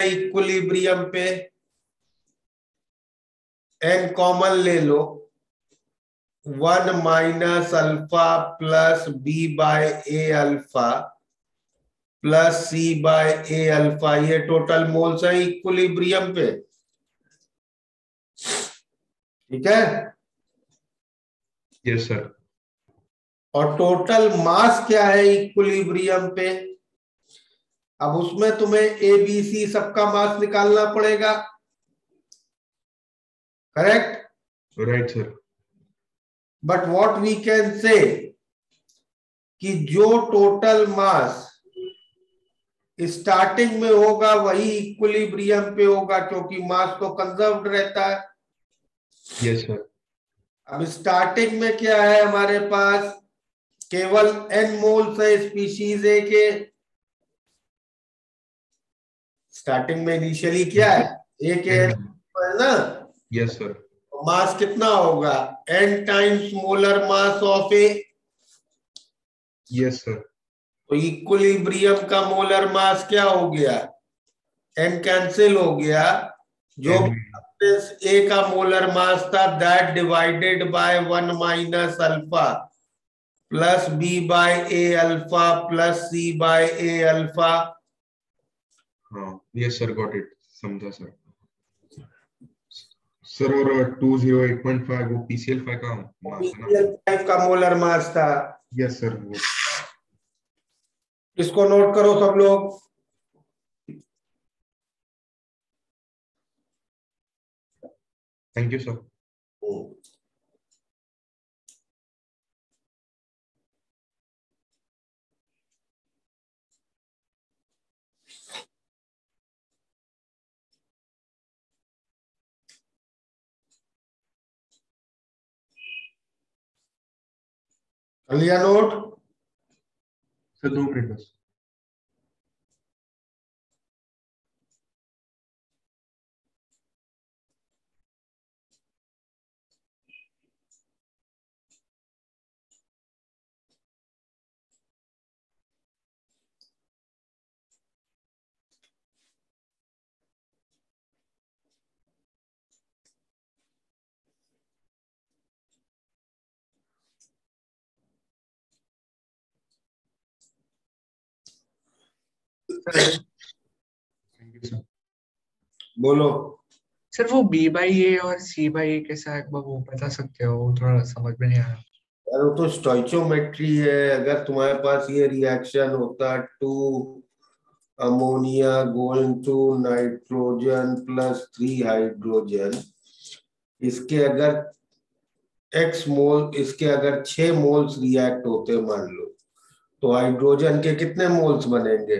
Equilibrium पे n common ले लो। One minus alpha plus B by A alpha plus C by A alpha ये total moles है equilibrium पे। ठीक है? यस सर और टोटल मास क्या है इक्विलिब्रियम पे? अब उसमें तुम्हें ए बी सी सबका मास निकालना पड़ेगा। Correct right sir but what we can say कि जो टोटल मास स्टार्टिंग में होगा वही इक्विलिब्रियम पे होगा क्योंकि मास तो कंजर्व रहता है। यस सर अब स्टार्टिंग में क्या है हमारे पास? केवल एन मोल्स है स्पीशीज ए के। स्टार्टिंग में इनिशियली क्या है? एक है ना? यस सर मास कितना होगा? N times molar mass of A yes sir तो इक्विलिब्रियम का मोलर मास क्या हो गया? एन कैंसिल हो गया। जो ए का मोलर मास था that divided by one minus alpha plus B by A alpha plus C by A alpha yes sir got it समझा सर सर और two zero eight point five वो PCL five का mass है ना? Five का molar mass था। Yes sir वो। इसको नोट करो सब लोग। थैंक यू सर कर लिया नोट सर सर बोलो। सर वो बी बाई ए और सी बाई ए कैसा है वो बता सकते हो थोड़ा समझ में नहीं आया यार वो तो स्टोइचोमेट्री है। अगर तुम्हारे पास ये रिएक्शन होता two ammonia going to nitrogen plus three hydrogen इसके अगर एक्स मोल इसके अगर छह मोल्स रिएक्ट होते मान लो तो हाइड्रोजन के कितने मोल्स बनेंगे?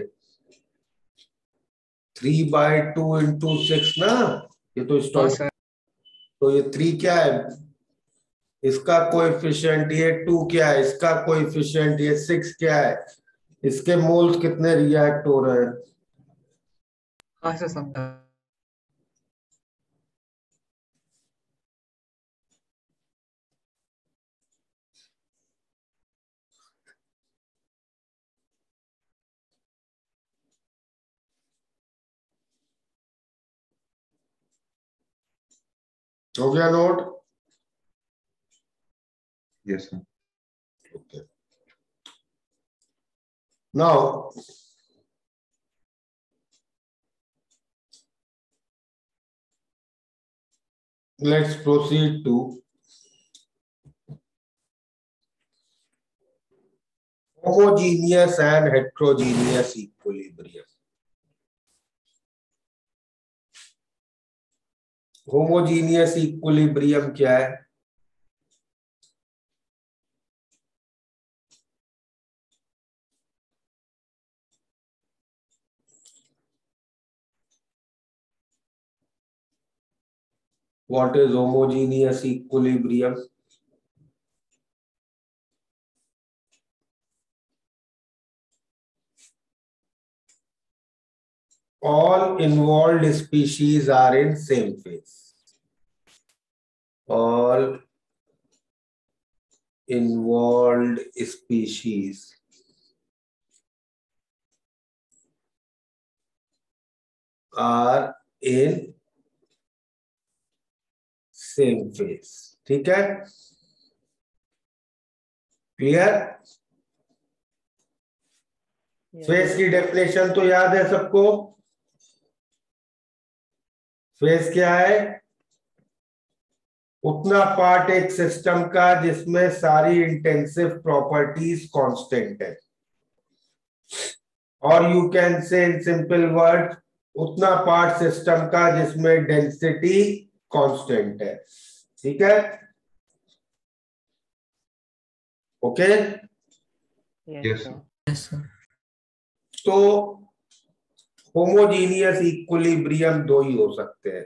Three by two into six ना? ये तो स्टॉक तो ये थ्री क्या है? इसका कोएफिशिएंट ये टू क्या है? इसका कोएफिशिएंट ये सिक्स क्या है? इसके मोल्स कितने रिएक्ट हो रहे हैं? हाँ सर समझा हो गया note yes sir Okay. Now, let's proceed to homogeneous and heterogeneous equilibrium. Homogeneous equilibrium क्या है? What is homogeneous equilibrium all involved species are in same phase all involved species are in same phase ठीक है clear phase की definition तो याद है सबको phase क्या है? उतना पार्ट एक सिस्टम का जिसमें सारी इंटेंसिव प्रॉपर्टीज़ कांस्टेंट है। और you can say in simple word उतना पार्ट सिस्टम का जिसमें डेंसिटी कांस्टेंट है। ठीक है? Okay Yes. यस सर तो होमोजीनियस इक्विलिब्रियम दो ही हो सकते हैं।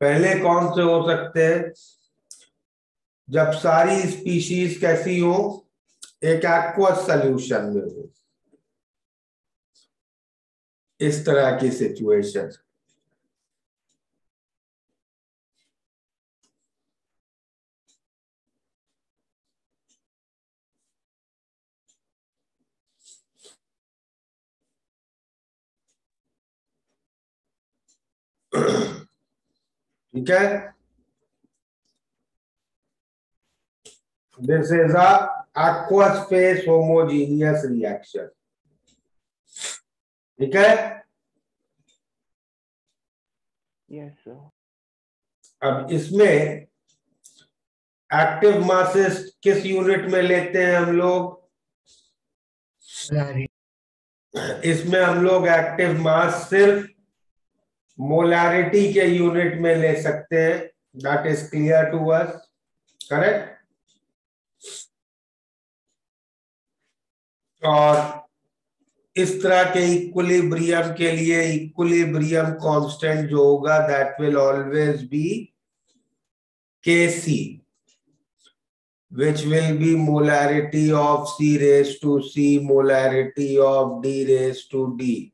पहले कौन से हो सकते हैं? जब सारी स्पीशीज कैसी हो, एक एक्वस सोल्यूशन में हो इस तरह की सिचुएशन ठीक है? This is a aqueous phase homogeneous reaction. ठीक है? Yes, sir. अब इसमें एक्टिव मासेस किस यूनिट में लेते हैं हम लोग? इसमें हम लोग एक्टिव मास सिर्फ़ मोलारिटी के यूनिट में ले सकते हैं। That is clear to us correct और इस तरह के इक्विलिब्रियम के लिए इक्विलिब्रियम कांस्टेंट जो होगा that will always be K C which will be molarity of C raised to C, molarity of D raised to D.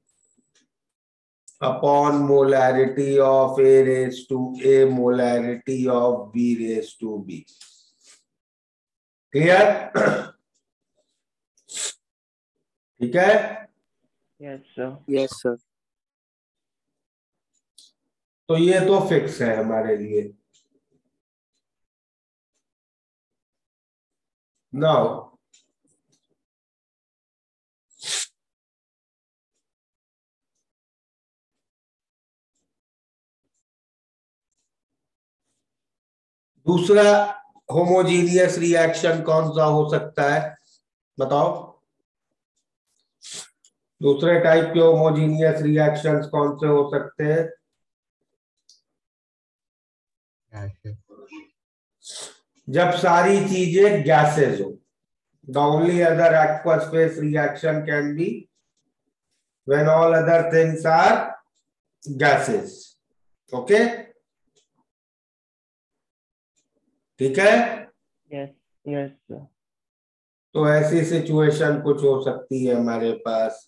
upon molarity of A raised to A molarity of B raised to B. Clear? ठीक है Yes, sir. Yes, sir. तो ये तो fix है हमारे लिए now दूसरा homogeneous reaction कौन सा हो सकता है? बताओ। दूसरे टाइप के होमोजीनियस रिएक्शंस कौन से हो सकते हैं? जब सारी चीज़ें गैसेस हो the only other aqueous phase reaction can be when all other things are gases okay? ठीक है? Yes, yes, तो ऐसी सिचुएशन कुछ हो सकती है हमारे पास।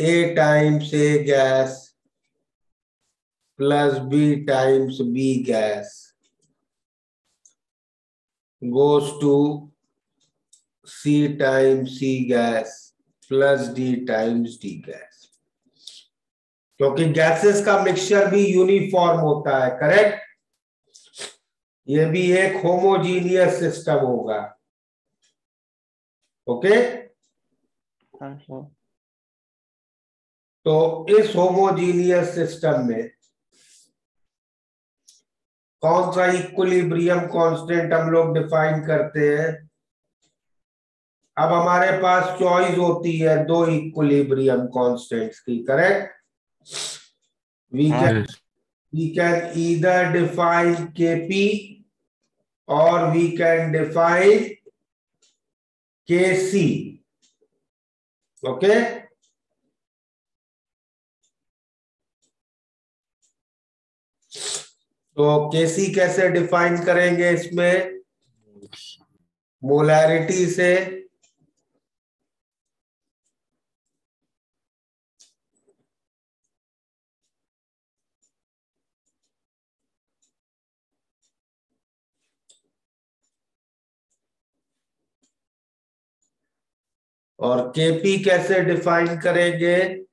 A times A gas plus B times B gas goes to C times C gas plus D times D gas क्योंकि गैसेस का मिक्सचर भी यूनिफॉर्म होता है करेक्ट ये भी एक होमोजीनियस सिस्टम होगा। ओके हाँ तो इस होमोजीनियस सिस्टम में कौन सा इक्विलिब्रियम कांस्टेंट हम लोग डिफाइन करते हैं? अब हमारे पास चॉइस होती है दो इक्विलिब्रियम कांस्टेंट्स की correct we can we can either define KP और we can define K C okay तो केसी कैसे डिफाइन करेंगे इसमें? मोलैरिटी से और केपी कैसे डिफाइन करेंगे?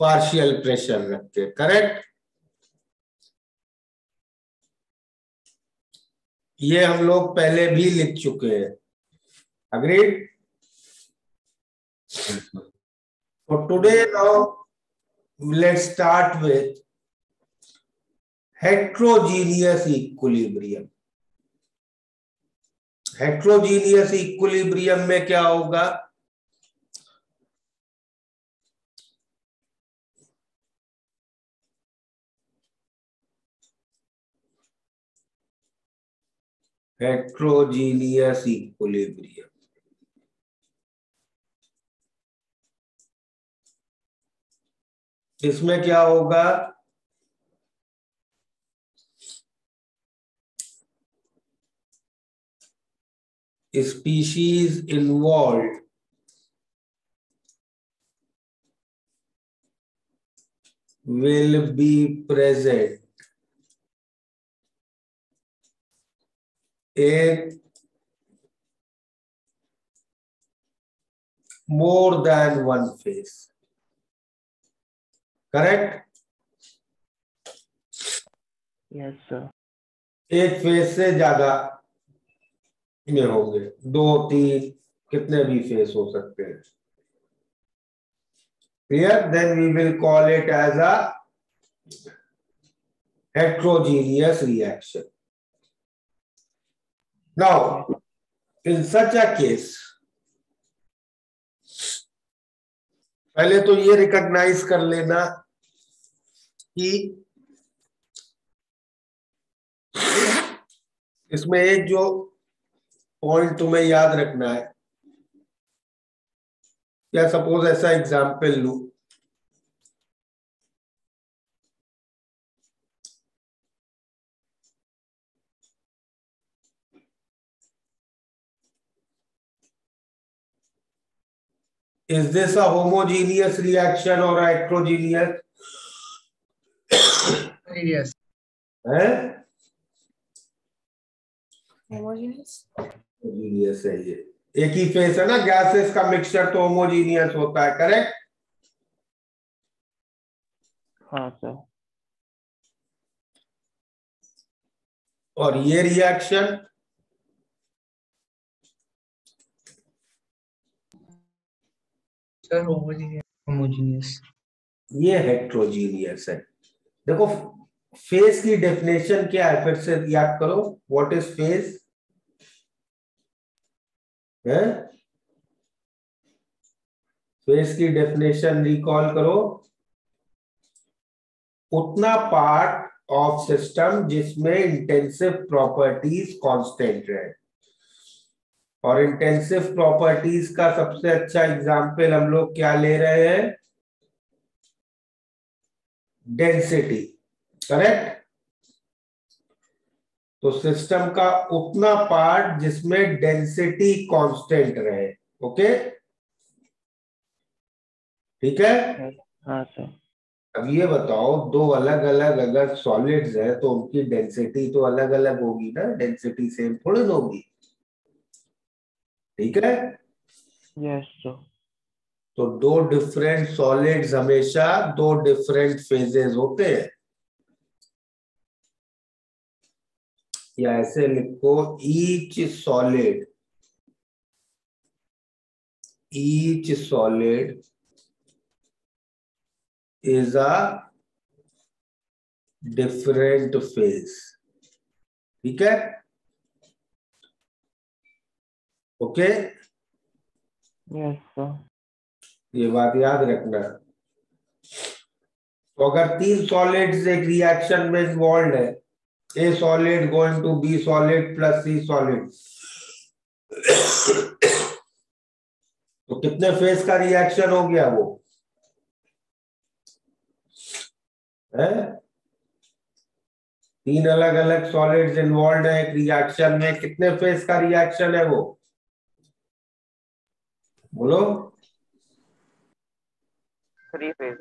पार्शियल प्रेशर रख के करेक्ट ये हम लोग पहले भी लिख चुके हैं। Agreed So today now, let's start with heterogeneous equilibrium. Heterogeneous equilibrium में क्या होगा? Heterogeneous equilibrium. इसमें क्या होगा? Species involved will be present in more than one phase correct Yes, sir. एक फेस से ज़्यादा में होंगे दो तीन कितने भी फेस हो सकते हैं clear then we will call it as a heterogeneous reaction. Now, in such a case, पहले तो ये रिकॉग्नाइज कर लेना कि इसमें एक जो पॉइंट तुम्हें याद रखना है। या सपोज़ ऐसा एग्जांपल लू। Is this a homogeneous reaction और एट्रोजीनियस है होमोजीनियस होमोजीनियस है ये। एक ही फेस है ना गैसेस का मिक्सचर तो होमोजीनियस होता है करेक्ट हाँ सर और ये रिएक्शन. Homogeneous. ये हेट्रोजीनियस है। देखो फेस की डेफिनेशन क्या है फिर से याद करो व्हाट इज़ फेस है? फेस की डेफिनेशन रिकॉल करो। उतना पार्ट ऑफ़ सिस्टम जिसमें इंटेंसिव प्रॉपर्टीज़ कांस्टेंट रहे और इंटेंसिव प्रॉपर्टीज़ का सबसे अच्छा एग्ज़ाम्पल हम लोग क्या ले रहे हैं? डेंसिटी करेक्ट तो सिस्टम का उतना पार्ट जिसमें डेंसिटी कांस्टेंट रहे ओके ठीक है? हाँ सर अब ये बताओ दो अलग अलग अगर सॉलिड्स है तो उनकी डेंसिटी तो अलग अलग होगी ना? डेंसिटी सेम थोड़ी ना होगी। ठीक है? यस सर तो दो डिफरेंट सॉलिड्स हमेशा दो डिफरेंट फेजेस होते हैं। या ऐसे लिखो each solid each solid is a different phase. ठीक है? ओके ये बात याद रखना। तो अगर तीन सॉलिड्स एक रिएक्शन में इन्वॉल्व है A solid going to B solid plus C solid तो कितने फ़ेज़ का रिएक्शन हो गया वो? है? तीन अलग अलग सॉलिड्स इन्वॉल्व है एक रिएक्शन में। कितने फ़ेज़ का रिएक्शन है वो? बोलो। Three phase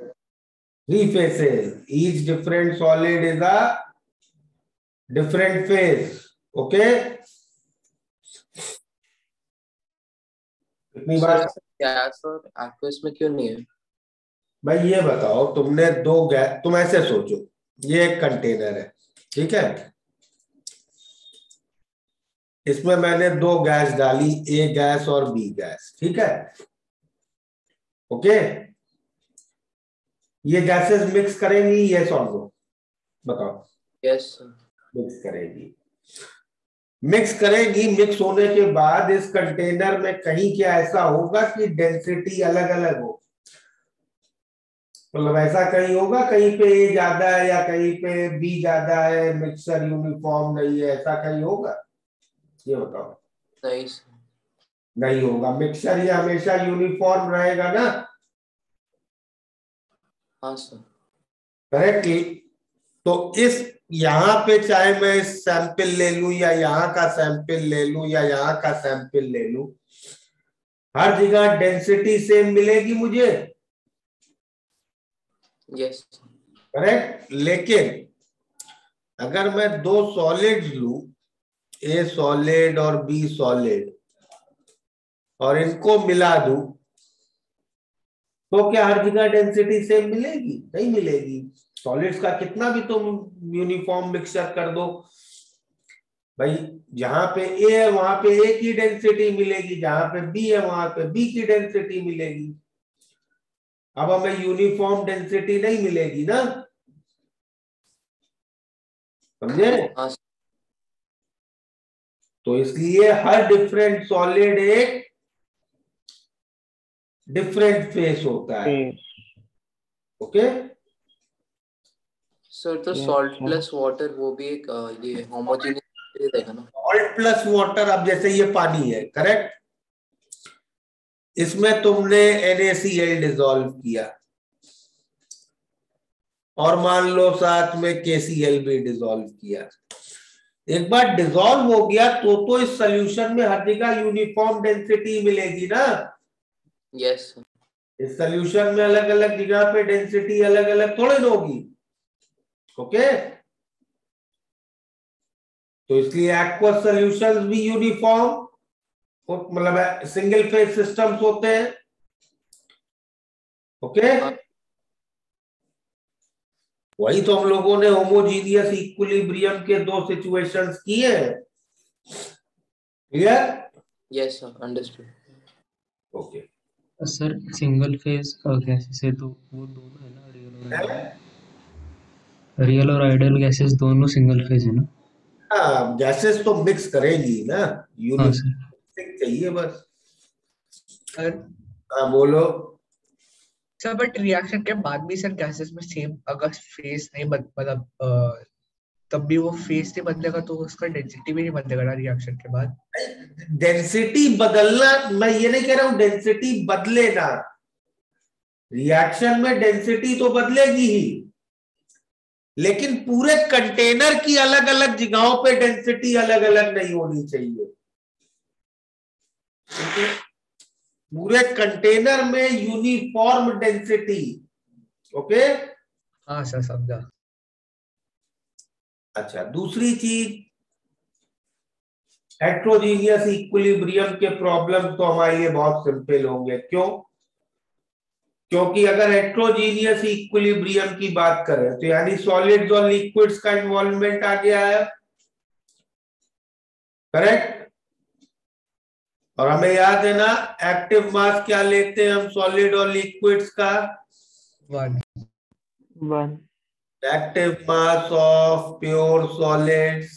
three phases. Each different solid is a different phase. Okay? कितनी बार? गैस और एक्वस में क्यों नहीं है? भाई ये बताओ तुमने दो गैस तुम ऐसे सोचो। ये एक कंटेनर है ठीक है? इसमें मैंने दो गैस डाली ए गैस और बी गैस ठीक है? ओके ये गैसेस मिक्स करेंगी ये और नो बताओ। Yes, sir. मिक्स करेगी। मिक्स करेगी मिक्स होने के बाद इस कंटेनर में कहीं क्या ऐसा होगा कि डेंसिटी अलग अलग हो। मतलब ऐसा कहीं होगा कहीं पे ए ज़्यादा है या कहीं पे बी ज़्यादा है मिक्सर यूनिफॉर्म नहीं है ऐसा कहीं होगा? ये बताओ। Nice. नहीं होगा। मिक्सर ये हमेशा यूनिफॉर्म रहेगा ना? हाँ सर करेक्टली तो इस यहाँ पे चाहे मैं सैंपल ले लू या यहाँ का सैंपल ले लू या यहाँ का सैंपल ले लू हर जगह डेंसिटी सेम मिलेगी मुझे? यस करेक्ट लेकिन अगर मैं दो सॉलिड लू ए सॉलिड और बी सॉलिड और इनको मिला दू तो क्या हर जगह डेंसिटी सेम मिलेगी? नहीं मिलेगी। सॉलिड्स का कितना भी तुम यूनिफॉर्म मिक्सचर कर दो भाई जहाँ पे ए है वहाँ पे ए की डेंसिटी मिलेगी जहाँ पे बी है वहाँ पे बी की डेंसिटी मिलेगी। अब हमें यूनिफॉर्म डेंसिटी नहीं मिलेगी ना। समझे? हाँ तो इसलिए हर डिफरेंट सॉलिड एक डिफरेंट फेस होता है। ओके सर तो Yes, सॉल्ट प्लस वाटर वो भी एक अ, ये होमोजेनियस रहेगा ना? सॉल्ट प्लस वाटर अब जैसे ये पानी है करेक्ट इसमें तुमने NaCl डिजोल्व किया। और मान लो साथ में KCl भी डिजोल्व किया। एक बार डिजोल्व हो गया तो तो इस सोल्यूशन में हर जगह यूनिफॉर्म डेंसिटी मिलेगी ना? यस सर इस सोल्यूशन में अलग अलग जगह पे डेंसिटी अलग अलग थोड़ी होगी ओके तो इसलिए एक्वा सोल्यूशंस भी यूनिफॉर्म मतलब सिंगल फ़ेज़ सिस्टम्स होते हैं। ओके वही तो हम लोगों ने होमोजीनियस इक्विलिब्रियम के दो सिचुएशंस किए। Clear yes sir understood okay sir single phase gases है तो वो दोनों है ना रियल और आइडियल रियल और आइडियल गैसेस दोनों सिंगल फ़ेज़ है ना? हाँ गैसेस तो मिक्स करेगी ना। हाँ यूनिफॉर्म सर चाहिए बस। सर हाँ बोलो। सर बट रिएक्शन के बाद भी सर गैसेस में सेम अगर फेस नहीं बद मतलब तब भी वो फेस नहीं बदलेगा तो उसका डेंसिटी भी नहीं बदलेगा ना रिएक्शन के बाद? डेंसिटी बदलना मैं ये नहीं कह रहा हूँ डेंसिटी बदले ना। रिएक्शन में डेंसिटी तो बदलेगी ही। लेकिन पूरे कंटेनर की अलग अलग जगहों पे डेंसिटी अलग अलग नहीं होनी चाहिए। पूरे कंटेनर में यूनिफॉर्म डेंसिटी ओके हाँ सर समझा। अच्छा दूसरी चीज़ हेट्रोजीनियस इक्विलिब्रियम के प्रॉब्लम तो हमारे लिए बहुत सिंपल होंगे। क्यों? क्योंकि अगर हेट्रोजीनियस इक्विलिब्रियम की बात करें तो यानी सॉलिड्स और लिक्विड्स का इन्वॉल्वमेंट आ गया है। करेक्ट और हमें याद है ना एक्टिव मास क्या लेते हैं हम सॉलिड और लिक्विड्स का? One one active mass of pure solids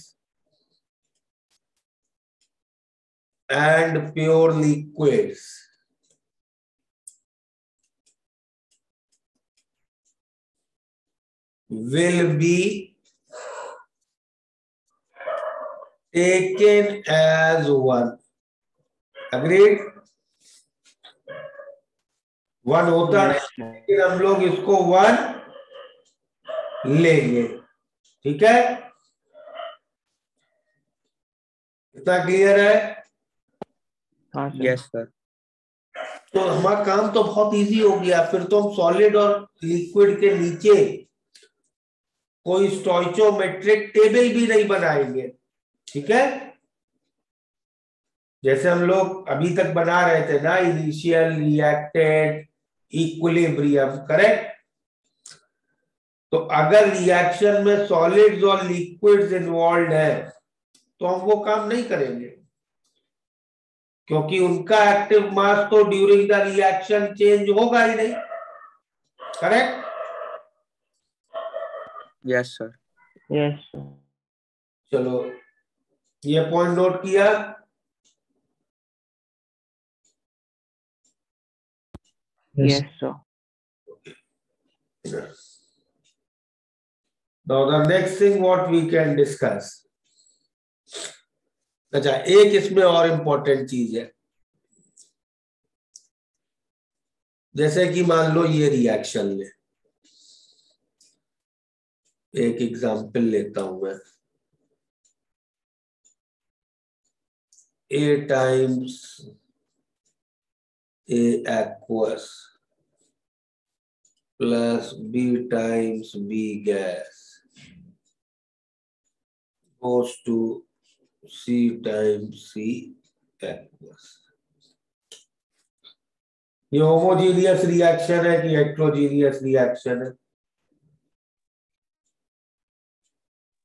and pure liquids. Will be taken as one. Agreed? One होता नहीं लेकिन हम लोग इसको वन लेंगे। ठीक है? इतना क्लियर है? हाँ यस सर तो हमारा काम तो बहुत इजी हो गया फिर तो हम सॉलिड और लिक्विड के नीचे कोई स्टोइचोमेट्रिक टेबल भी नहीं बनाएँगे, ठीक है? जैसे हम लोग अभी तक बना रहे थे ना इनिशियल रिएक्टेड इक्विलिब्रियम करेक्ट तो अगर रिएक्शन में सॉलिड्स और लिक्विड्स इन्वॉल्व है तो हम वो काम नहीं करेंगे। क्योंकि उनका एक्टिव मास तो ड्यूरिंग द रिएक्शन चेंज होगा ही नहीं करेक्ट यस सर यस चलो ये पॉइंट नोट किया। Yes yes sir Now the next thing what we can discuss. अच्छा एक इसमें और इम्पोर्टेंट चीज़ है। जैसे कि मान लो ये रिएक्शन ले एक एग्जांपल लेता हूँ मैं। A times A aqueous plus B times B gas goes to c times c aqueous ये होमोजीनियस रिएक्शन है कि हेट्रोजीनियस रिएक्शन है?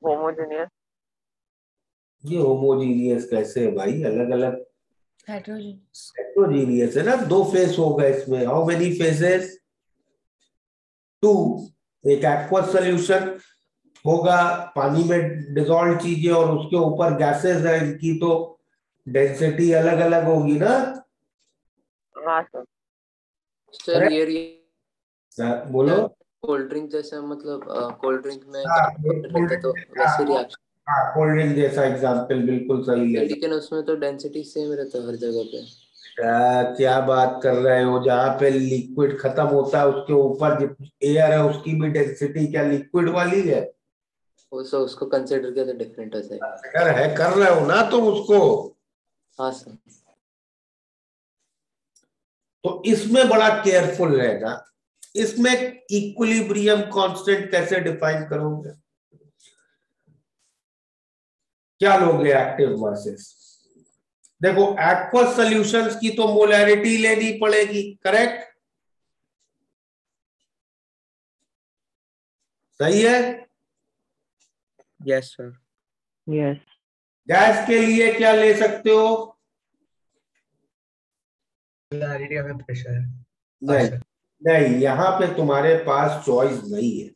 होमोजेनियस? ये होमोजीनियस कैसे है भाई? अलग अलग हेट्रोजीनियस है ना? दो फेस होगा इसमें। हाउ मेनी फेसेस टू एक एक्वस सोल्यूशन होगा। पानी में डिजोल्व चीज़ें और उसके ऊपर गैसेस है इनकी तो डेंसिटी अलग अलग होगी ना? हाँ सर सर ये हाँ, बोलो। कोल्ड ड्रिंक जैसा मतलब कोल्ड ड्रिंक में हाँ, तो वैसे रिएक्शन हाँ कोल्ड ड्रिंक जैसा एग्जांपल बिल्कुल सही है। लेकिन उसमें तो डेंसिटी सेम रहता है हर जगह पे। क्या क्या बात कर रहे हो जहाँ पे लिक्विड खत्म होता है उसके ऊपर एयर है उसकी भी डेंसिटी क्या लिक्विड वाली है? वो सो उसको कंसिडर किया तो डिफरेंट है अगर है कर रहे हो ना तुम उसको? हाँ सर। तो इसमें बड़ा केयरफुल रहना इसमें इक्विलिब्रियम कांस्टेंट कैसे डिफाइन करोगे? क्या लोगे एक्टिव मासेस देखो एक्वस सॉल्यूशंस की तो मोलैरिटी लेनी पड़ेगी करेक्ट सही है? यस सर यस गैस के लिए क्या ले सकते हो? मोलारिटी में प्रेशर है नहीं नहीं यहाँ पे तुम्हारे पास चॉइस नहीं है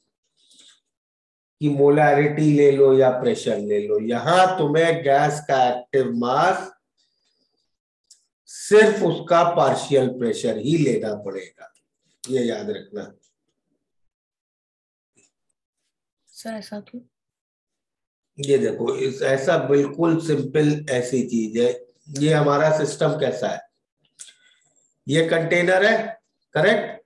कि मोलारिटी ले लो या प्रेशर ले लो। यहाँ तुम्हें गैस का एक्टिव मास सिर्फ़ उसका पार्शियल प्रेशर ही लेना पड़ेगा। ये याद रखना। सर ऐसा क्यों? ये देखो इस ऐसा बिल्कुल सिंपल ऐसी चीज़ है। ये हमारा सिस्टम कैसा है? ये कंटेनर है करेक्ट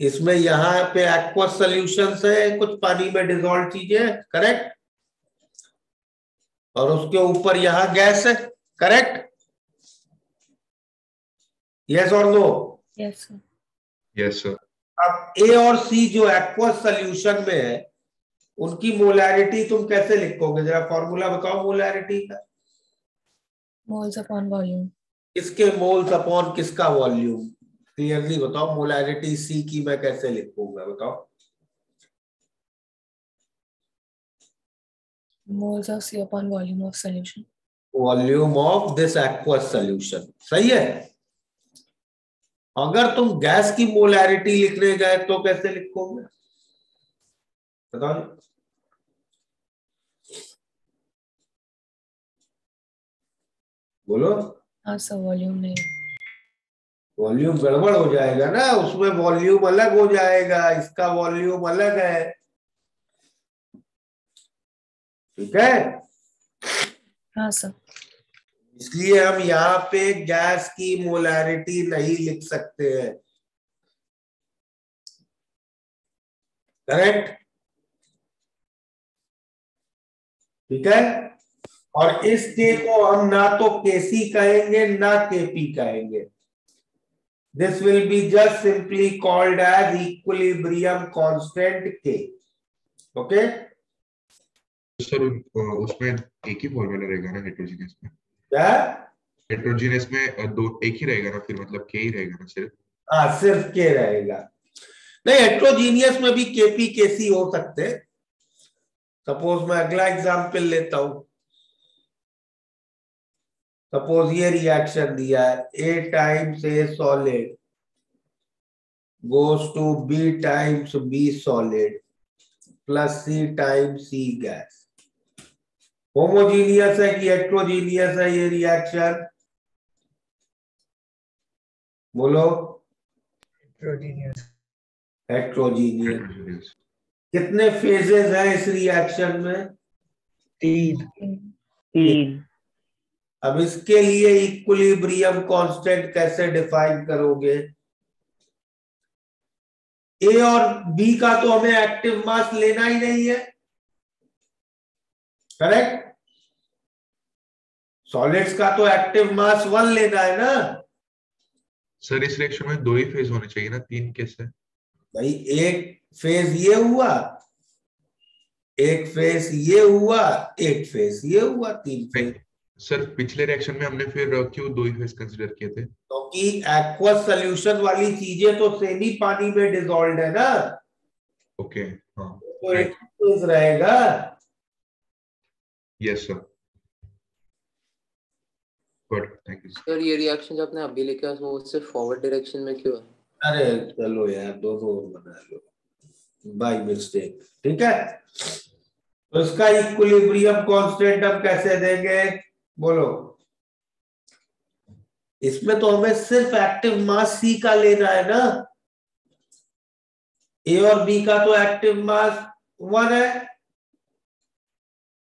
इसमें यहाँ पे एक्वस सॉल्यूशंस है कुछ पानी में डिजोल्व चीज़ें करेक्ट और उसके ऊपर यहाँ गैस है करेक्ट यस और no yes sir yes sir अब ए और सी जो एक्वस सोल्यूशन में है उनकी मोलैरिटी तुम कैसे लिखोगे? जरा फॉर्मूला बताओ मोलैरिटी का। Moles upon वॉल्यूम किसके मोल्स अपॉन किसका वॉल्यूम क्लियरली बताओ मोलैरिटी सी की मैं कैसे लिखूँगा बताओ। moles of C upon volume of solution volume of this aqueous solution सही है? अगर तुम गैस की मोलैरिटी लिखने गए तो कैसे लिखोगे? बताओ बोलो। हाँ सर वॉल्यूम नहीं। वॉल्यूम गड़बड़ हो जाएगा ना उसमें वॉल्यूम अलग हो जाएगा इसका वॉल्यूम अलग है। ठीक है? हाँ सर। इसलिए हम यहाँ पे गैस की मोलैरिटी नहीं लिख सकते हैं। करेक्ट? ठीक है? और इस के को हम ना तो केसी कहेंगे ना केपी कहेंगे। This will be just simply called as equilibrium constant के ओके सर उसमें एक ही फॉर्मूला रहेगा ना हेट्रोजीनियस में? क्या? हेट्रोजीनियस में दो एक ही रहेगा ना फिर? मतलब के ही रहेगा ना सिर्फ़? हाँ सिर्फ़ के रहेगा। नहीं हेट्रोजीनियस में भी केपी केसी हो सकते। सपोज़ मैं अगला एग्ज़ाम्पल लेता हूँ। सपोज़ ये रिएक्शन दिया है A times A solid goes to b times b solid plus c times c gas. Homogeneous है कि हेट्रोजीनियस है ये रिएक्शन बोलो। Heterogeneous. हेट्रोजीनियस कितने फेजेस हैं इस रिएक्शन में? तीन। तीन। अब इसके लिए इक्विलिब्रियम कांस्टेंट कैसे डिफाइन करोगे? ए और बी का तो हमें एक्टिव मास लेना ही नहीं है। करेक्ट सॉलिड्स का तो एक्टिव मास वन लेना है ना? सर इस रिएक्शन में दो ही फ़ेज़ होने चाहिए ना तीन कैसे? भाई एक फ़ेज़ ये हुआ एक फ़ेज़ ये हुआ एक फ़ेज़ ये हुआ तीन फ़ेज़ सर पिछले रिएक्शन में हमने फिर क्यों दो ही फ़ेज़ कंसीडर किए थे? क्योंकि एक्वस सोल्यूशन वाली चीज़ें तो सेमी पानी में डिजोल्व है ना। ओके हाँ। तो एक फ़ेज़ रहेगा। Yes sir good thank you sir ये रिएक्शन जो आपने अभी लिखा है वो उससे फॉरवर्ड डायरेक्शन में क्यों है? अरे चलो यार दो दो बना लो। बाय मिस्टेक ठीक है? तो इसका इक्विलिब्रियम कांस्टेंट हम कैसे देंगे? बोलो। इसमें तो हमें सिर्फ़ एक्टिव मास सी का लेना है ना। ए और बी का तो एक्टिव मास वन है।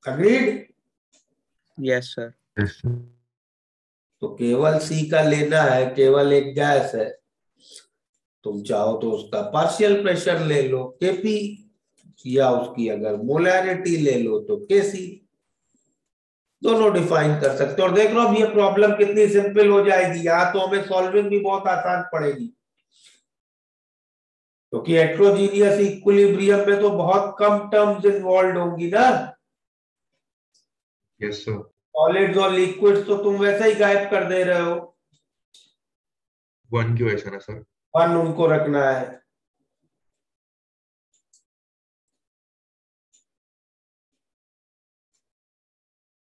अग्रीड यस सर तो केवल सी का लेना है केवल एक गैस है। तुम चाहो तो उसका पार्शियल प्रेशर ले लो केपी या उसकी अगर मोलैरिटी ले लो तो केसी दोनों डिफाइन कर सकते हो। और देख लो अब ये प्रॉब्लम कितनी सिंपल हो जाएगी। यहाँ तो हमें सॉल्विंग भी बहुत आसान पड़ेगी। क्योंकि तो हेट्रोजीनियस इक्विलिब्रियम में तो बहुत कम टर्म्स इन्वॉल्व होंगी ना। यस सर सॉलिड्स और लिक्विड्स तो तुम वैसे ही गायब कर दे रहे हो। वन क्यों ऐसा ना सर वन उनको रखना है।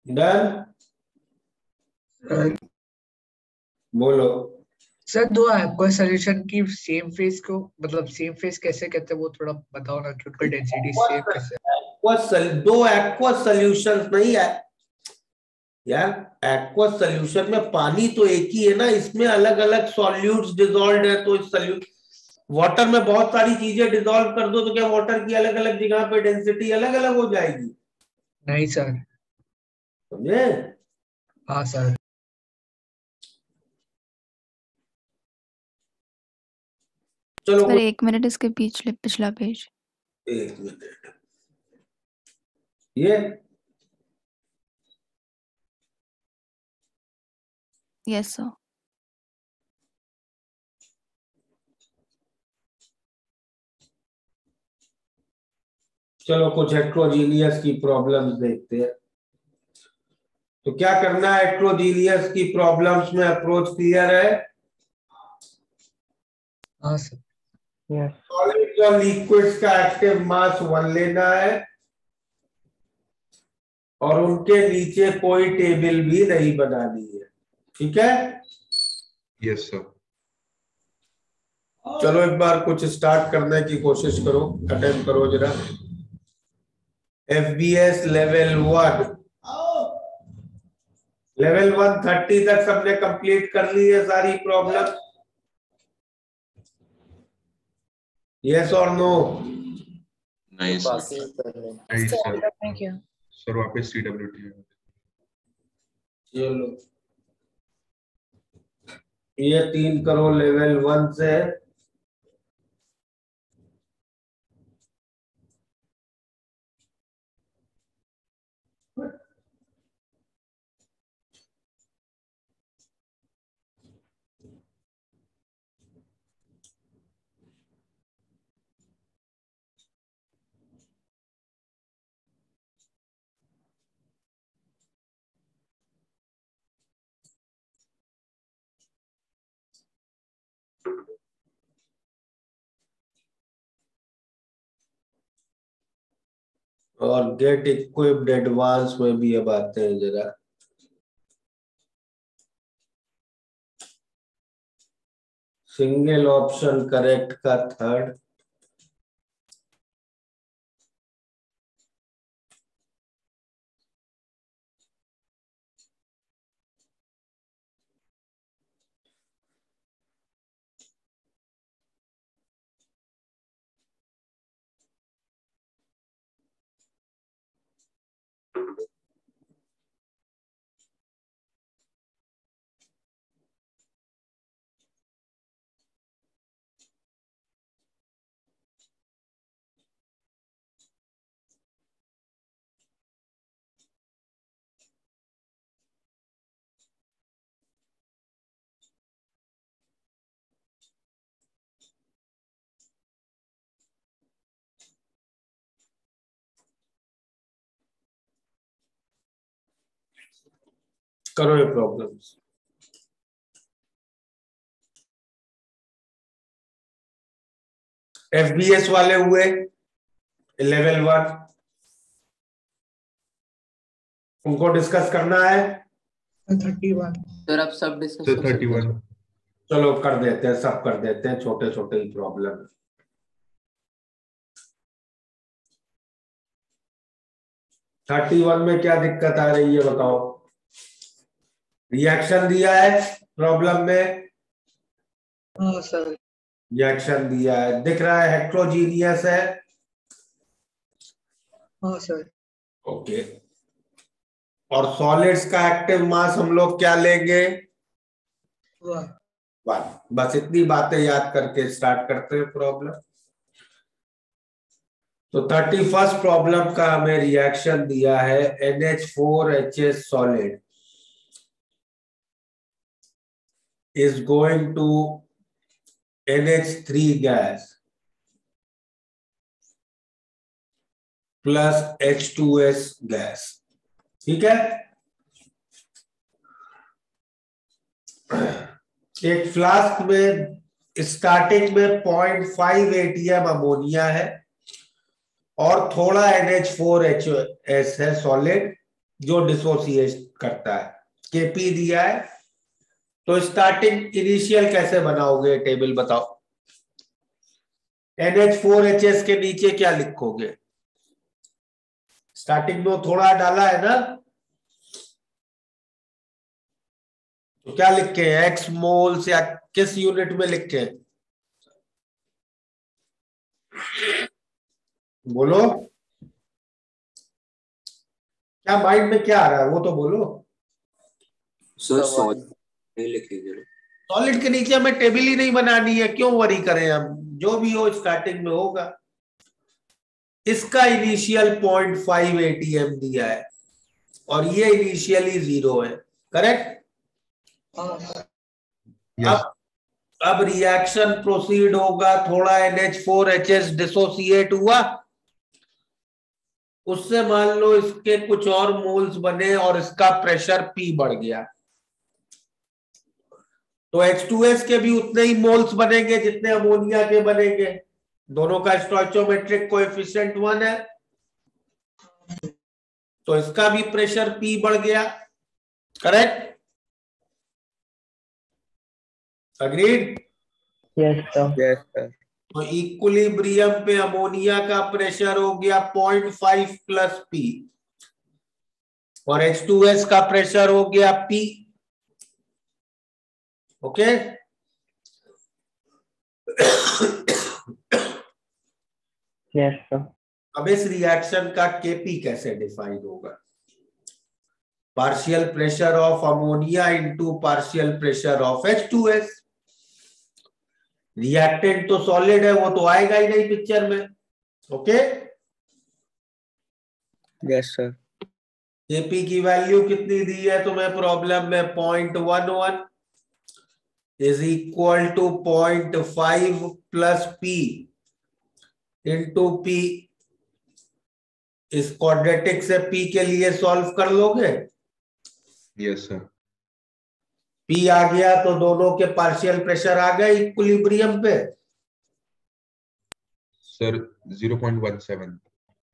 डन? बोलो। सर दो एक्वा सॉल्यूशन की सेम फेस को मतलब सेम फेस कैसे कहते हैं वो थोड़ा बताओ ना कि डेंसिटी सेम कैसे? एक्वस दो एक्वस सॉल्यूशंस नहीं है। यार एक्वस सॉल्यूशन में पानी तो एक ही है ना इसमें अलग अलग सॉल्यूट्स डिजोल्व है तो इस सॉल्यूट वाटर में बहुत सारी चीज़ें डिजोल्व कर दो तो क्या वाटर की अलग अलग जगह पे डेंसिटी अलग अलग हो जाएगी? नहीं सर समझे? हाँ सर। चलो सर एक मिनट इसके पिछले पिछला पेज। एक मिनट। ये? यस सर चलो कुछ हेट्रोजीनियस की प्रॉब्लम्स देखते हैं। तो क्या करना है? हेट्रोजीनियस की प्रॉब्लम्स में अप्रोच क्लियर है? हाँ सॉलिड्स और लिक्विड्स का एक्टिव मास वन लेना है। और उनके नीचे कोई टेबल भी नहीं बनानी है। ठीक है? यस सर चलो एक बार कुछ स्टार्ट करने की कोशिश करो अटेम्प करो जरा। F B S level one level one thirty तक सबने कंप्लीट कर ली है सारी प्रॉब्लम यस और नो नहीं सर हैं। वापस सी डब्ल्यू टी चलो ये तीन करो लेवल वन से और गेट इक्विप्ड एडवांस में भी अब आते हैं जरा। सिंगल ऑप्शन करेक्ट का थर्ड करो ये प्रॉब्लम्स एफबीएस वाले हुए लेवल वन उनको डिस्कस करना है। थर्टी वन सर आप सब डिस्कस थर्टी वन चलो कर देते हैं सब कर देते हैं छोटे छोटे ही प्रॉब्लम थर्टी वन में क्या दिक्कत आ रही है बताओ। रिएक्शन दिया है प्रॉब्लम में। हाँ सर। रिएक्शन दिया है। दिख रहा है हेट्रोजीनियस है। हाँ सर। ओके और सॉलिड्स का एक्टिव मास हम लोग क्या लेंगे? वन। बस इतनी बातें याद करके स्टार्ट करते हैं प्रॉब्लम तो थर्टी फ़र्स्ट प्रॉब्लम का हमें रिएक्शन दिया है। N H four H S solid is going to NH3 gas plus H2S gas ठीक है? एक फ्लास्क में स्टार्टिंग में 0.5 एटीएम अमोनिया है और थोड़ा NH4HS है सॉलिड जो डिसोसिएट करता है। केपी दिया है। तो स्टार्टिंग इनिशियल कैसे बनाओगे? टेबल बताओ। NH4HS के नीचे क्या लिखोगे? स्टार्टिंग में थोड़ा डाला है ना? तो क्या लिखे एक्स मोल्स या किस यूनिट में लिखे? बोलो। क्या माइंड में क्या आ रहा है? वो तो बोलो। सर नहीं लिखेंगे सॉलिड के नीचे हमें टेबल ही नहीं बनानी है क्यों वरी करें हम? जो भी हो स्टार्टिंग में होगा। इसका इनिशियल पॉइंट फाइव एटीएम दिया है और ये इनिशियली ज़ीरो है। करेक्ट अब अब रिएक्शन प्रोसीड होगा थोड़ा NH4HS डिसोसिएट हुआ। उससे मान लो इसके कुछ और मोल्स बने और इसका प्रेशर पी बढ़ गया। तो H2S के भी उतने ही मोल्स बनेंगे जितने अमोनिया के बनेंगे। दोनों का स्टोइचोमेट्रिक कोएफिशिएंट वन है। तो इसका भी प्रेशर P बढ़ गया। Correct agreed sir. तो इक्विलिब्रियम पे अमोनिया का प्रेशर हो गया 0.5 प्लस पी और H2S का प्रेशर हो गया P ओके? Yes, sir. अब इस रिएक्शन का केपी कैसे डिफाइन होगा? Partial pressure of ammonia into partial pressure of H two H2S reactant तो सॉलिड है वो तो आएगा ही नहीं पिक्चर में। ओके? Yes, sir. केपी की वैल्यू कितनी दी है? तुम्हें प्रॉब्लम में point one one is equal to point five plus P into P इस क्वाड्रेटिक से पी के लिए सॉल्व कर लोगे? यस सर पी आ गया तो दोनों के पार्शियल प्रेशर आ गए इक्विलिब्रियम पे। Sir zero point one seven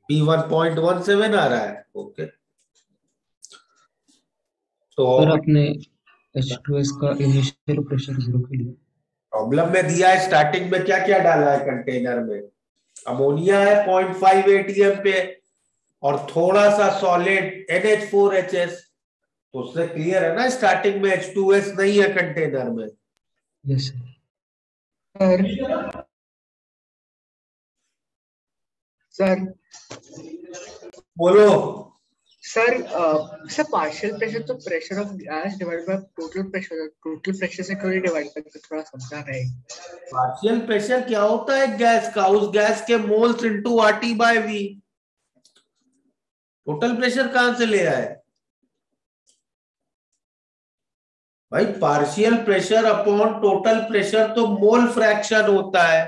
P one point one seven आ रहा है ओके okay. तो सर आपने H2S का इनिशियल प्रेशर ज़ीरो के लिए प्रॉब्लम में दिया है स्टार्टिंग में क्या क्या डाला है कंटेनर में? अमोनिया है पॉइंट फाइव एटीएम पे और थोड़ा सा सॉलिड NH4HS तो उससे क्लियर है ना स्टार्टिंग में H2S नहीं है कंटेनर में। यस सर सर सर बोलो। सर सर पार्शियल प्रेशर तो pressure of gas divided by total pressure total pressure से क्यों डिवाइड करके थोड़ा समझा रहे पार्शियल प्रेशर क्या होता है गैस का? उस गैस के moles into RT by V total pressure कहाँ से ले आए भाई partial pressure upon total pressure तो मोल फ्रैक्शन होता है।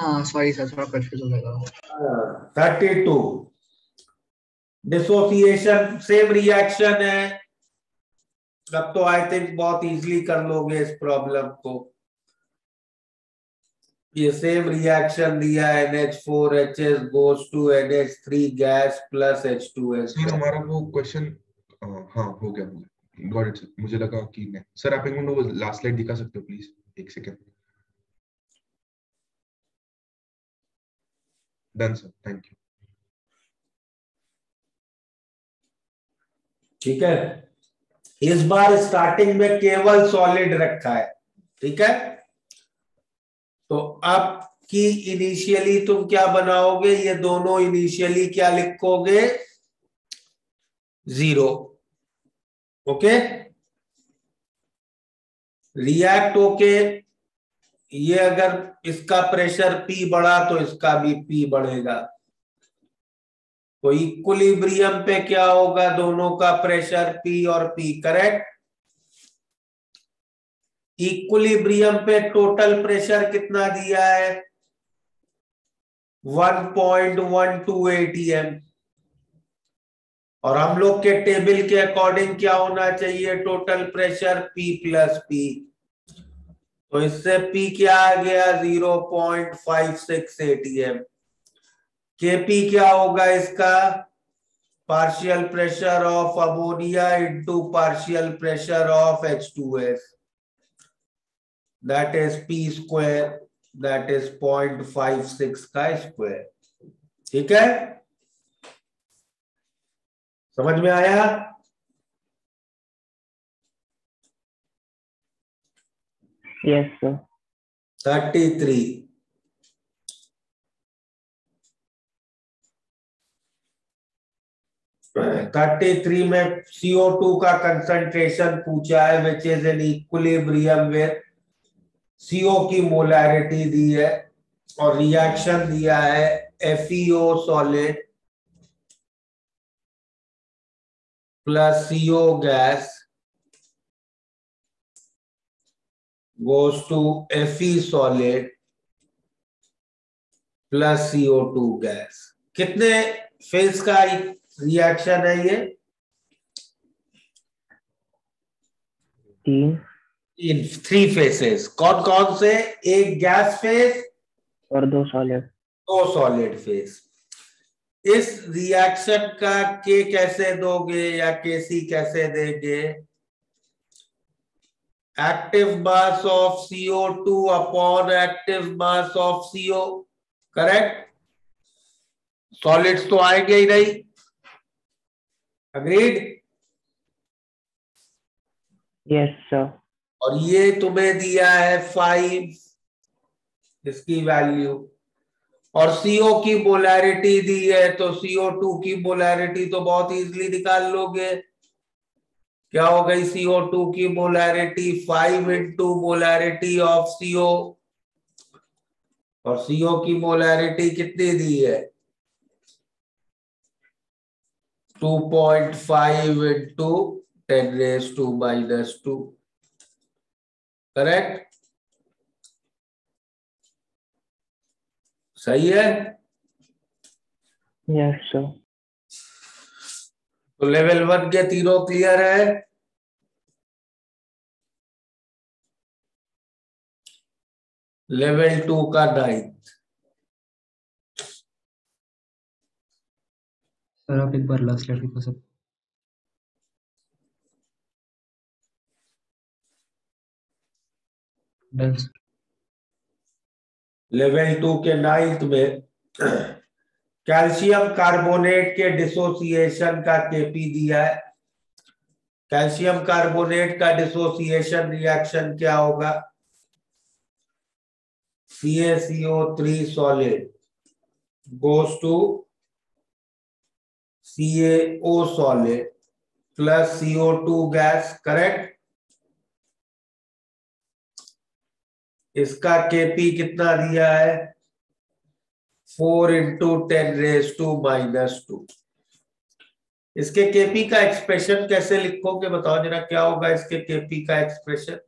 हाँ सॉरी सर थोड़ा कंफ्यूज हो गया thirty two dissociation same reaction है। अब तो आई थिंक बहुत इजीली कर लोगे इस प्रॉब्लम को। ये सेम रिएक्शन दिया है NH4HS goes to NH3 gas plus H2S sir हमारा वो क्वेश्चन हाँ हो गया हो गया। गॉट इट सर मुझे लगा कि नहीं सर आप एक मिनट वो लास्ट स्लाइड दिखा सकते हो प्लीज़ एक second done sir thank you ठीक है? इस बार स्टार्टिंग में केवल सॉलिड रखा है। ठीक है? तो अब की इनिशियली तुम क्या बनाओगे? ये दोनों इनिशियली क्या लिखोगे? ज़ीरो ओके रिएक्ट होके ये अगर इसका प्रेशर पी बढ़ा तो इसका भी पी बढ़ेगा। तो इक्विलिब्रियम पे क्या होगा? दोनों का प्रेशर पी और पी करेक्ट इक्विलिब्रियम पे टोटल प्रेशर कितना दिया है? 1.12 एटीएम और हम लोग के टेबल के अकॉर्डिंग क्या होना चाहिए? Total pressure P plus P तो इससे P क्या आ गया? 0.56 एटीएम केपी क्या होगा इसका? Partial pressure of ammonia into partial pressure of H2S that is P square, that is 0.56 का स्क्वायर ठीक है? समझ में आया? Yes, sir. Thirty three thirty three में CO2 का कंसंट्रेशन पूछा है which is in equilibrium with CO की मोलैरिटी दी है और रिएक्शन दिया है FeO solid plus CO gas goes to Fe solid plus CO2 gas कितने फ़ेज़ का रिएक्शन है ये? तीन। इन थ्री फेसेस कौन कौन से? एक गैस फ़ेज़ और दो सॉलिड दो सॉलिड फ़ेज़ इस रिएक्शन का के कैसे दोगे या केसी कैसे देंगे? Active mass of CO2 upon active mass of CO correct solids तो आएँगे ही नहीं। अग्रीड यस सर और ये तुम्हें दिया है फाइव इसकी वैल्यू और CO की मोलैरिटी दी है तो CO2 की मोलैरिटी तो बहुत इजीली निकाल लोगे। क्या हो गई CO2 की molarity five into molarity of CO और CO की मोलैरिटी कितनी दी है? 2.5 into ten raise to minus two correct सही है? यस yes, सर तो लेवल वन के तीनों क्लियर है। लेवल टू का नाइन्थ सर आप एक बार लास्ट लेटर दिखा सकते लेवल टू के नाइन्थ में कैल्शियम कार्बोनेट के डिसोसिएशन का केपी दिया है। कैल्शियम कार्बोनेट का डिसोसिएशन रिएक्शन क्या होगा? CaCO3 solid goes to CaO solid plus CO2 gas, correct? इसका केपी कितना दिया है? Four into ten raise to minus two इसके केपी का एक्सप्रेशन कैसे लिखोगे? बताओ जरा क्या होगा इसके केपी का एक्सप्रेशन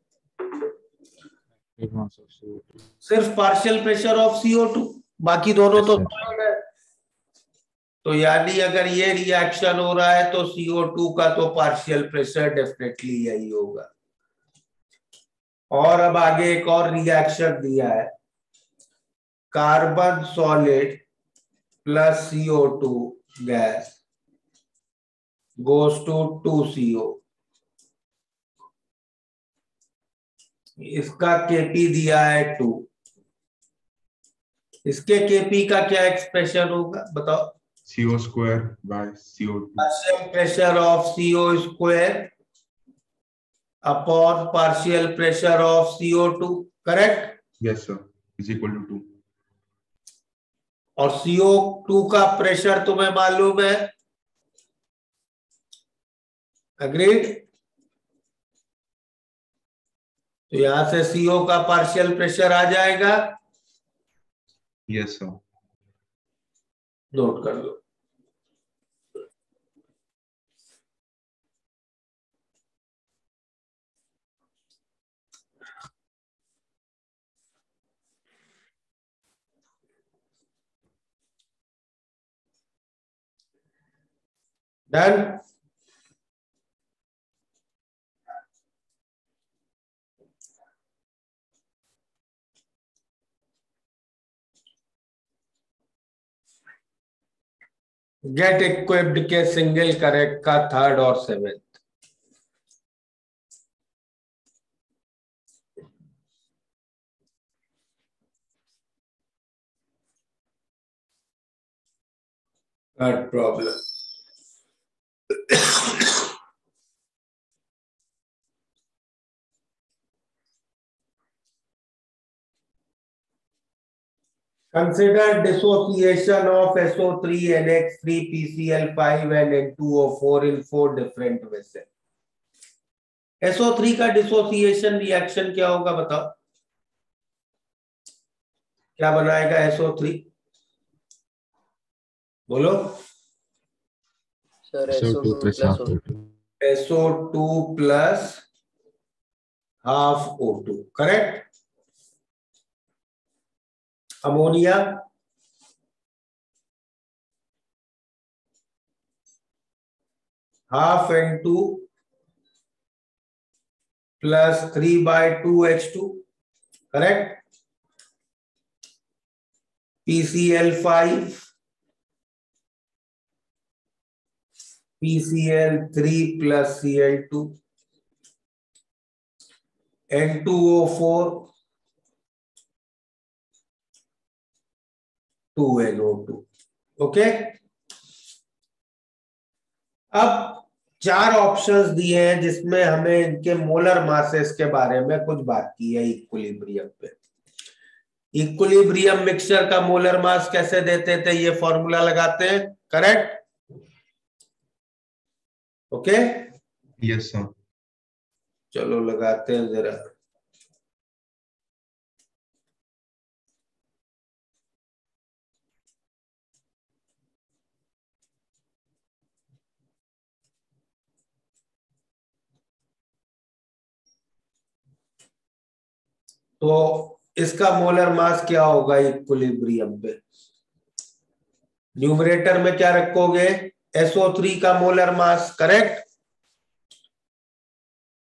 सिर्फ़ partial pressure of CO two बाकी दोनों तो तो यानी अगर ये रिएक्शन हो रहा है तो सीओ टू का तो पार्शियल प्रेशर डेफिनेटली यही होगा। और अब आगे एक और रिएक्शन दिया है। Carbon solid plus CO two gas goes to two CO इसका केपी दिया है टू इसके केपी का क्या एक्सप्रेशन होगा? बताओ. CO square by CO partial pressure of CO square upon partial pressure of CO two correct yes sir is equal to two और CO two का प्रेशर तुम्हें मालूम है? अग्रीड तो यहाँ से सीओ का पार्शियल प्रेशर आ जाएगा। Yes सर नोट कर लो डन गेट इक्विप्ड के सिंगल करेक्ट का थर्ड और seventh problem. Consider dissociation of SO3, NH3, PCl5 and N2O4 in four different vessels. SO3 का डिसोसिएशन रिएक्शन क्या होगा बताओ क्या बनाएगा SO3 बोलो SO2 SO2 plus half O2 O2 SO2 plus half O2 correct ammonia half N2 plus 3 by 2 H2 correct PCl5 PCl3 plus Cl2 N2O4 2NO2 okay अब चार options दिए हैं जिसमें हमें इनके मोलर मासेस के बारे में कुछ बात की है इक्विलिब्रियम पे। इक्विलिब्रियम मिक्सचर का मोलर मास कैसे देते थे, ये फॉर्मूला लगाते हैं करेक्ट ओके yes sir. चलो लगाते हैं जरा। तो इसका मोलर मास क्या होगा इक्विलिब्रियम पे? न्यूमरेटर में क्या रखोगे? SO3 का मोलर मास करेक्ट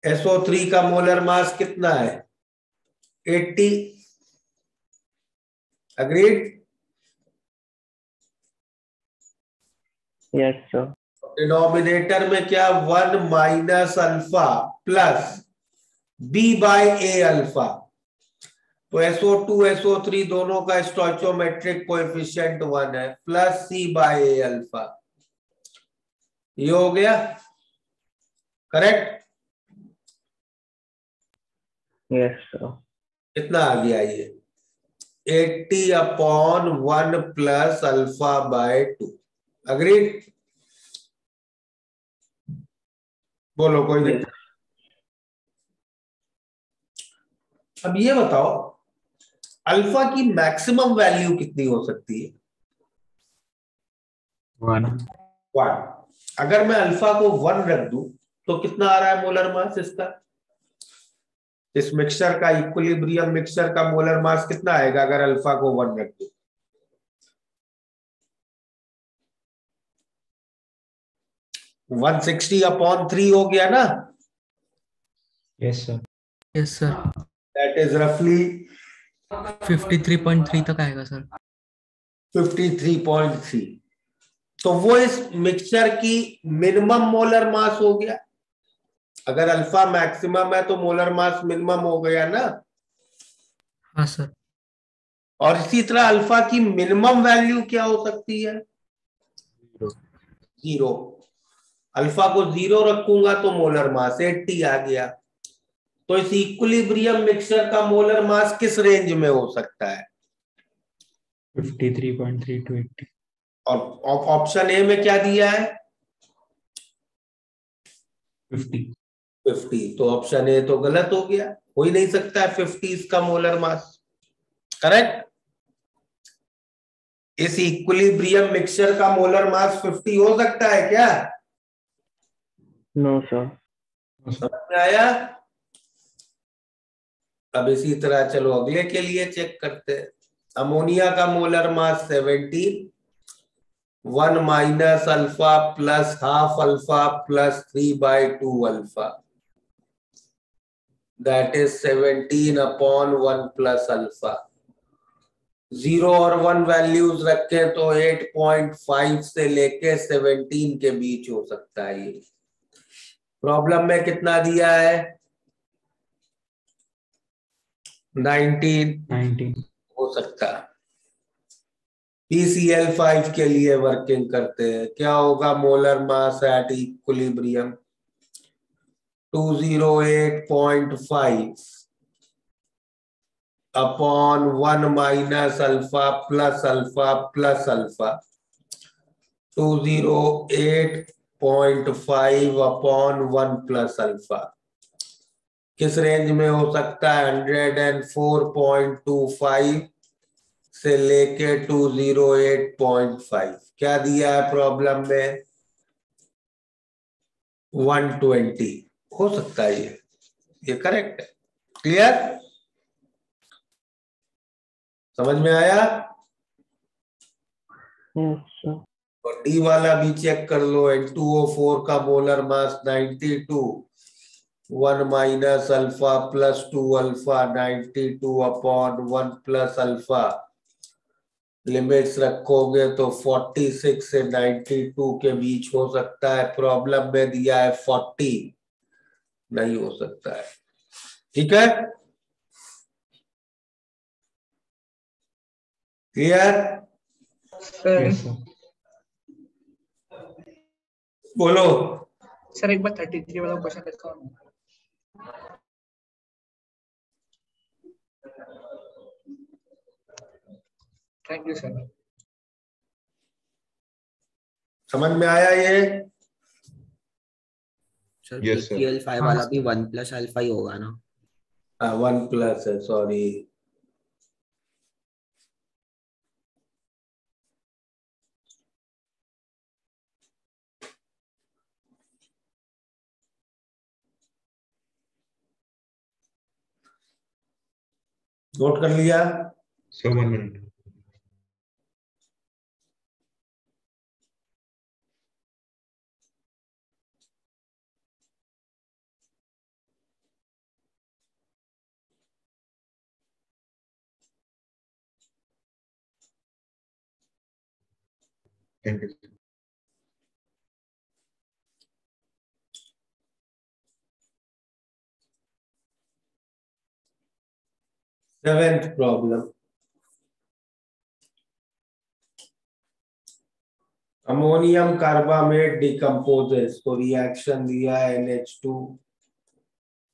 SO3 का मोलर मास कितना है? 80 अग्रीड Yes, sir. डिनोमिनेटर में क्या? One minus alpha plus B by A alpha तो एसओ टू एसओ थ्री दोनों का स्टोचोमेट्रिक कोएफिशिएंट वन है plus C by A alpha ये हो गया। करेक्ट Yes, कितना आ गया ये? Eighty upon one plus alpha by two. Agree बोलो कोई दिक्कत अब ये बताओ अल्फ़ा की मैक्सिमम वैल्यू कितनी हो सकती है? वन। वन। अगर मैं अल्फ़ा को वन रख दू तो कितना आ रहा है मोलर मास इसका? इस मिक्सचर का इक्विलिब्रियम मिक्सचर का मोलर मास कितना आएगा अगर अल्फ़ा को वन रख दू? वन सिक्सटी अपॉन थ्री हो गया ना? Yes sir yes sir that is रफली 53.3 तक आएगा सर 53.3 तो वो इस मिक्सचर की मिनिमम मोलर मास हो गया। अगर अल्फ़ा मैक्सिमम है तो मोलर मास मिनिमम हो गया ना। हाँ सर और इसी तरह अल्फ़ा की मिनिमम वैल्यू क्या हो सकती है? ज़ीरो अल्फ़ा को ज़ीरो रखूँगा तो मोलर मास 80 आ गया। तो इस इक्विलिब्रियम मिक्सचर का मोलर मास किस रेंज में हो सकता है? Fifty three point three to eighty और ऑप्शन ए में क्या दिया है? फिफ्टी फिफ्टी तो ऑप्शन ए तो गलत हो गया। हो ही नहीं सकता है फिफ्टी इसका मोलर मास करेक्ट इस इक्विलिब्रियम मिक्सचर का मोलर मास फिफ्टी हो सकता है क्या? No, sir. समझ में आया? अब इसी तरह चलो अगले के लिए चेक करते हैं। अमोनिया का molar mass seventeen one minus alpha plus half alpha plus three by two alpha. That is seventeen upon one plus alpha zero और वन वैल्यूज़ रखें तो 8.5 से लेके 17 के बीच हो सकता है ये। प्रॉब्लम में कितना दिया है? 19 नाइनटीन हो सकता। है पीसीएल फाइव के लिए वर्किंग करते हैं। क्या होगा? Molar mass at equilibrium 208.5 upon one minus alpha plus alpha plus alpha 208.5 upon one plus alpha किस रेंज में हो सकता है? 104.25 से लेके 208.5 क्या दिया है प्रॉब्लम में? 120 हो सकता है ये। ये करेक्ट है। क्लियर? समझ में आया? और डी वाला भी चेक कर लो। N2O4 का molar mass 92 one minus alpha plus two alpha 92 upon one plus alpha limits रखोगे तो 46 से 92 के बीच हो सकता है। प्रॉब्लम में दिया है 40 नहीं हो सकता है। ठीक है? क्लियर बोलो। सर एक बार 33 वाला क्वेश्चन थैंक यू सर समझ में आया ये? Sir Yes, sir. KCl हाँ, वाला भी वन प्लस अल्फ़ा ही होगा ना? वन प्लस है सॉरी नोट कर लिया? Sir one minute thank you Seventh problem. Ammonium carbamate decomposes तो रिएक्शन दिया N H two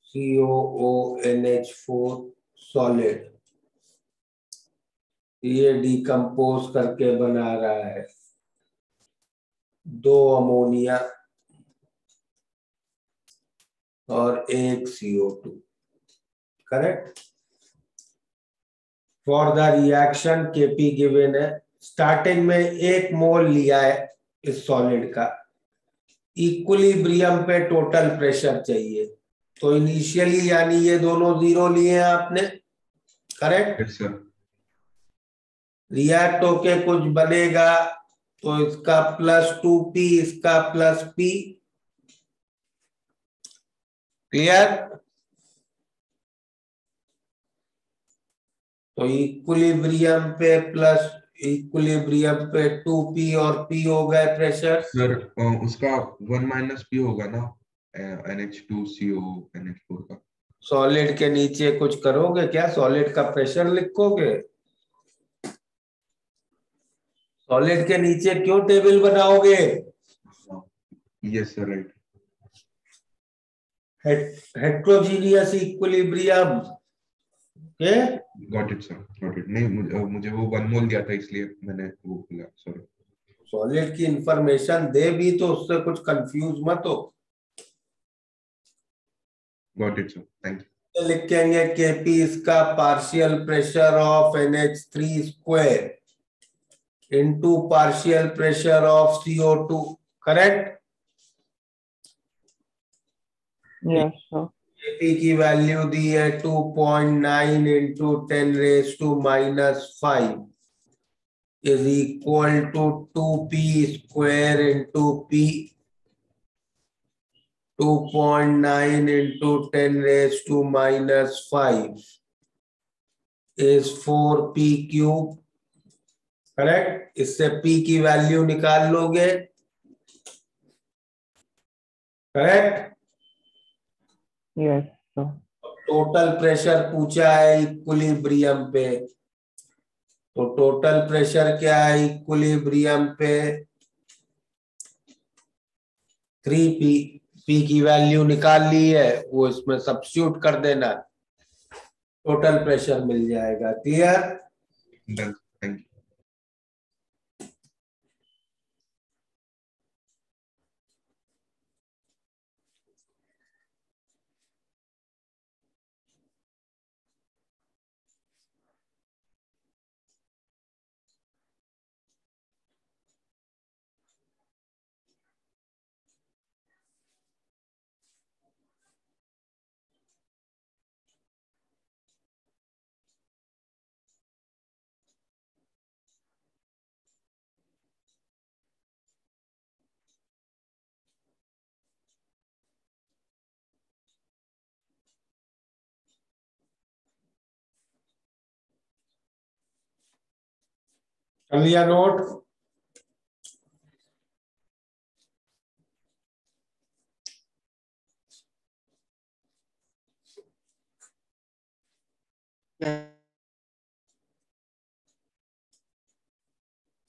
CO N H four solid ये डिकम्पोज करके बना रहा है। दो अमोनिया और एक CO two correct for the reaction KP given है स्टार्टिंग में एक मोल लिया है इस सॉलिड का। इक्विलिब्रियम पे टोटल प्रेशर चाहिए। तो इनिशियली यानी ये दोनों ज़ीरो लिए हैं आपने करेक्ट रिएक्ट होके कुछ बनेगा तो इसका प्लस टू पी इसका प्लस पी क्लियर तो इक्विलिब्रियम पे प्लस इक्विलिब्रियम पे टू पी और पी हो गए प्रेशर सर उसका वन माइनस पी होगा ना? N H two C O N H four का। सॉलिड के नीचे कुछ करोगे क्या? सॉलिड का प्रेशर लिखोगे? सॉलिड के नीचे क्यों टेबल बनाओगे? Yes sir right heterogeneous equilibrium के got it sir got it नहीं मुझे, मुझे वो वन मोल दिया था इसलिए मैंने वो बोला सॉरी सॉलिड की इंफॉर्मेशन दे भी तो उससे कुछ कंफ्यूज मत हो। Got it sir thank you लिखेंगे केपी इसका partial pressure of NH3 square into partial pressure of CO2 correct Yes, sir. KP की वैल्यू दी है 2.9 into ten raise to minus five is equal to two P square into P 2.9 ten 10 raised to minus 5 is 4p cube. Correct इससे p की value निकाल लोगे। Correct Yes, sir. Total pressure पूछा है equilibrium पे। तो टोटल प्रेशर क्या है इक्विलिब्रियम पे? थ्री पी पी की वैल्यू निकाल ली है वो इसमें सब्स्टिट्यूट कर देना। टोटल प्रेशर मिल जाएगा। क्लियर थैंक यू कर लिया नोट Yeah.